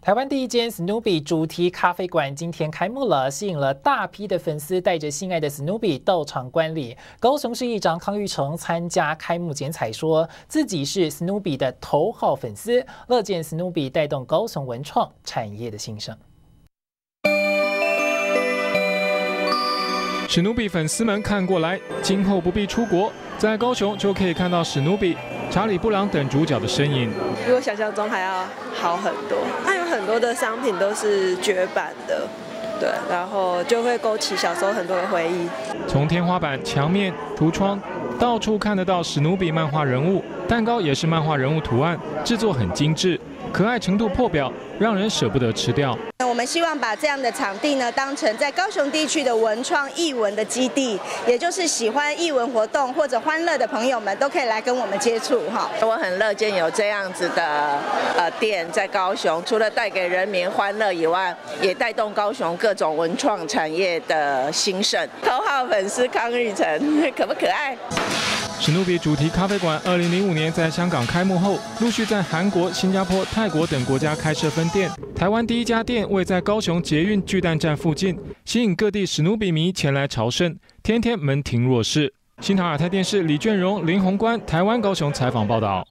台湾第一间 Snoopy 主题咖啡馆今天开幕了，吸引了大批的粉丝带着心爱的 Snoopy 到场观礼。高雄市议长康玉成参加开幕剪彩，说自己是 Snoopy 的头号粉丝，乐见 Snoopy 带动高雄文创产业的兴盛。史努比粉丝们看过来，今后不必出国，在高雄就可以看到史努比、查理布朗等主角的身影。比我想象中还要好很多，它有很多的商品都是绝版的，对，然后就会勾起小时候很多的回忆。从天花板、墙面、橱窗，到处看得到史努比漫画人物，蛋糕也是漫画人物图案，制作很精致，可爱程度破表，让人舍不得吃掉。我们希望把这样的场地呢，当成在高雄地区的文创艺文的基地，也就是喜欢艺文活动或者欢乐的朋友们都可以来跟我们接触哈。我很乐见有这样子的呃店在高雄，除了带给人民欢乐以外，也带动高雄各种文创产业的兴盛。头号粉丝康玉成，可不可爱？史努比主题咖啡馆，二零零五年在香港开幕后，陆续在韩国、新加坡、泰国等国家开设分店。台湾第一家店位在高雄捷运巨蛋站附近，吸引各地史努比迷前来朝圣，天天门庭若市。新唐尔泰电视李卷荣、林宏观，台湾高雄采访报道。